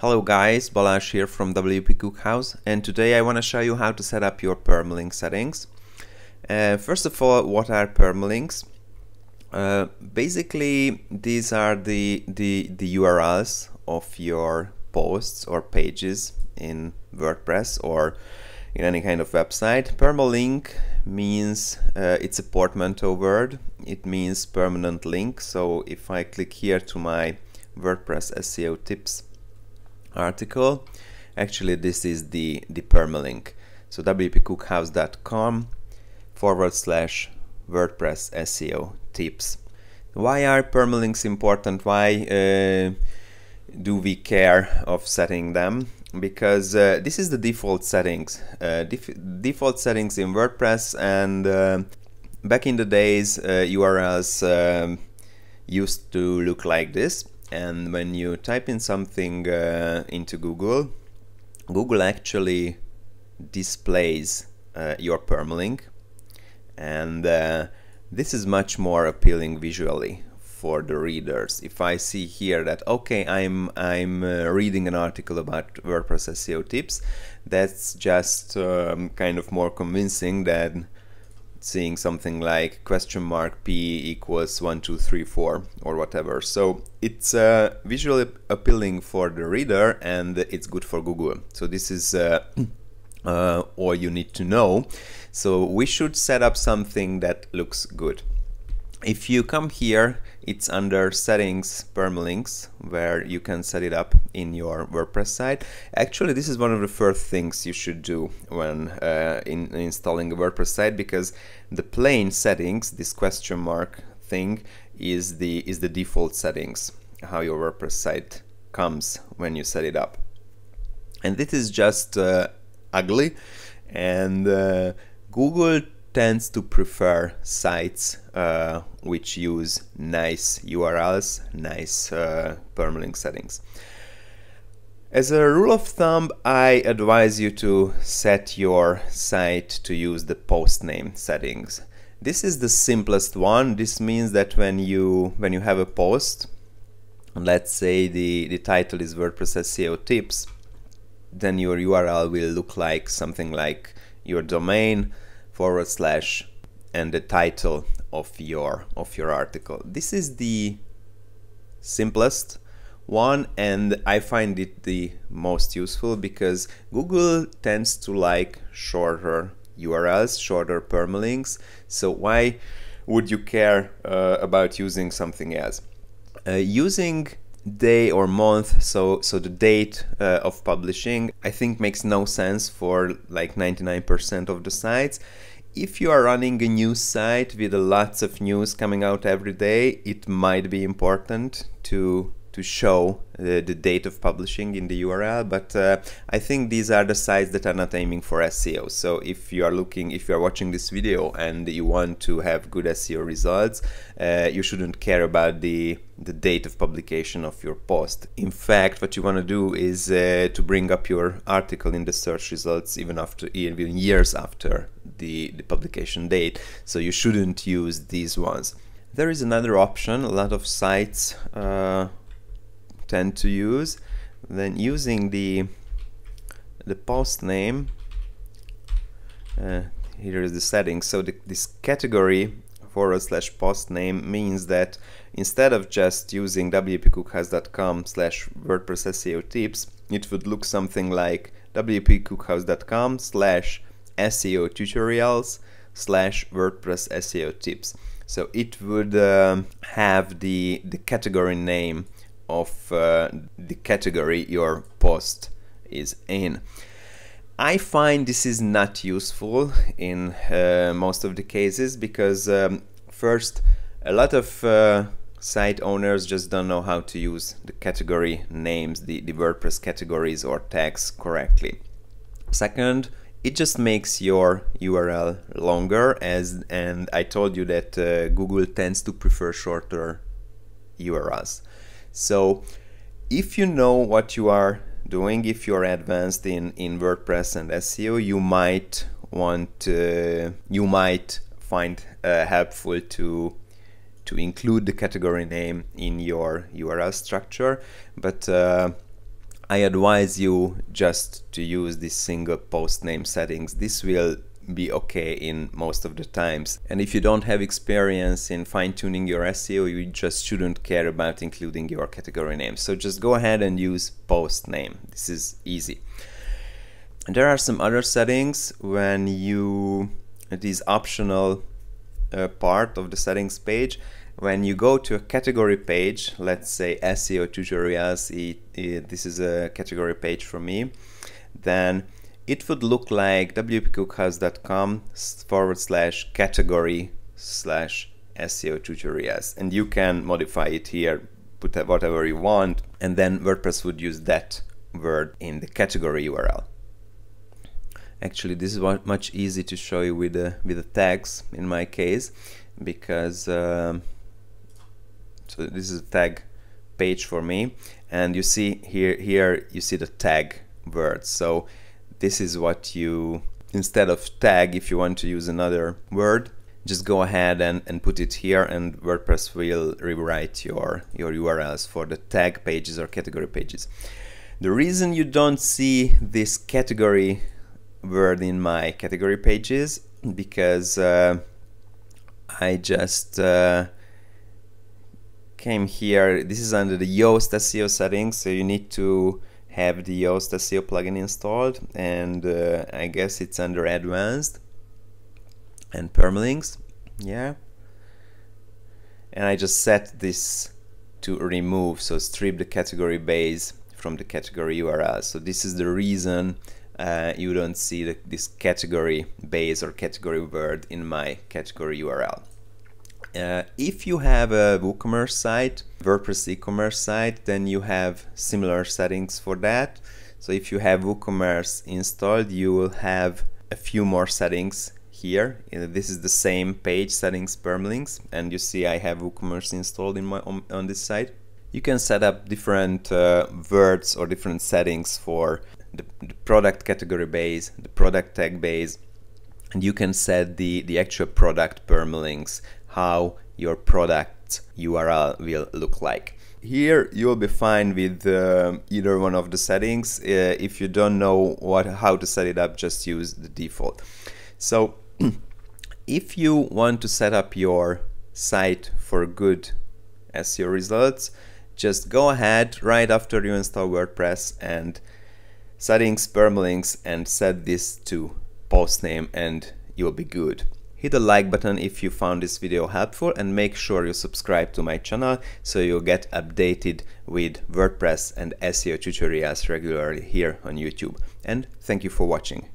Hello guys, Balázs here from WP Cookhouse and today I want to show you how to set up your permalink settings. Uh, first of all, what are permalinks? Uh, basically, these are the, the, the URLs of your posts or pages in WordPress or in any kind of website. Permalink means uh, it's a portmanteau word. It means permanent link. So if I click here to my WordPress SEO tips article. Actually, this is the, the permalink. So wpcookhouse.com forward slash WordPress SEO tips. Why are permalinks important? Why uh, do we care of setting them? Because uh, this is the default settings, uh, def default settings in WordPress, and uh, back in the days, URLs uh, um, used to look like this and when you type in something uh, into Google, Google actually displays uh, your permalink and uh, this is much more appealing visually for the readers. If I see here that okay, I'm I'm uh, reading an article about WordPress SEO tips, that's just um, kind of more convincing than seeing something like question mark p equals 1 2 3 4 or whatever. So it's uh, visually appealing for the reader and it's good for google. So this is uh, uh, all you need to know. So we should set up something that looks good. If you come here it's under settings permalinks where you can set it up in your WordPress site. Actually this is one of the first things you should do when uh, in, installing a WordPress site because the plain settings this question mark thing is the is the default settings how your WordPress site comes when you set it up. And this is just uh, ugly and uh, Google tends to prefer sites uh, which use nice URLs, nice uh, permalink settings. As a rule of thumb, I advise you to set your site to use the post name settings. This is the simplest one. This means that when you when you have a post, let's say the, the title is WordPress SEO tips, then your URL will look like something like your domain, forward slash and the title of your of your article. This is the simplest one and I find it the most useful because Google tends to like shorter URLs, shorter permalinks. So why would you care uh, about using something else? Uh, using day or month so so the date uh, of publishing i think makes no sense for like 99% of the sites. If you are running a news site with lots of news coming out every day it might be important to to show the, the date of publishing in the URL, but uh, I think these are the sites that are not aiming for SEO. So if you are looking, if you are watching this video and you want to have good SEO results, uh, you shouldn't care about the the date of publication of your post. In fact, what you want to do is uh, to bring up your article in the search results even after even years after the, the publication date. So you shouldn't use these ones. There is another option. A lot of sites uh, tend to use then using the the post name uh, here is the settings so the, this category forward slash post name means that instead of just using wpcookhouse.com slash wordpress SEO tips it would look something like wpcookhouse.com slash SEO tutorials slash WordPress SEO tips. So it would um, have the the category name of uh, the category your post is in. I find this is not useful in uh, most of the cases because um, first a lot of uh, site owners just don't know how to use the category names, the, the WordPress categories or tags correctly. Second, it just makes your URL longer as and I told you that uh, Google tends to prefer shorter URLs. So if you know what you are doing, if you're advanced in, in WordPress and SEO, you might want uh, you might find uh, helpful to to include the category name in your URL structure. But uh, I advise you just to use this single post name settings. This will be okay in most of the times. And if you don't have experience in fine tuning your SEO, you just shouldn't care about including your category name. So just go ahead and use post name. This is easy. And there are some other settings when you, this optional uh, part of the settings page, when you go to a category page, let's say SEO tutorials, it, it, this is a category page for me, then it would look like wpcookhouse.com forward slash category slash SEO tutorials. And you can modify it here, put whatever you want, and then WordPress would use that word in the category URL. Actually, this is much easy to show you with the with the tags in my case, because um, so this is a tag page for me, and you see here here you see the tag words. So this is what you instead of tag if you want to use another word just go ahead and, and put it here and WordPress will rewrite your, your URLs for the tag pages or category pages. The reason you don't see this category word in my category pages because uh, I just uh, came here. This is under the Yoast SEO settings, so you need to have the Yoast SEO plugin installed and uh, I guess it's under advanced and permalinks yeah. And I just set this to remove so strip the category base from the category URL so this is the reason uh, you don't see the, this category base or category word in my category URL uh, if you have a WooCommerce site, WordPress e-commerce site, then you have similar settings for that. So if you have WooCommerce installed, you will have a few more settings here. Uh, this is the same page settings permalinks, and you see I have WooCommerce installed in my on, on this site. You can set up different uh, words or different settings for the, the product category base, the product tag base, and you can set the, the actual product permalinks how your product URL will look like. Here you will be fine with uh, either one of the settings. Uh, if you don't know what how to set it up, just use the default. So if you want to set up your site for good SEO results, just go ahead right after you install WordPress and settings permalinks and set this to post name and you'll be good. Hit the like button if you found this video helpful and make sure you subscribe to my channel so you'll get updated with WordPress and SEO tutorials regularly here on YouTube. And thank you for watching.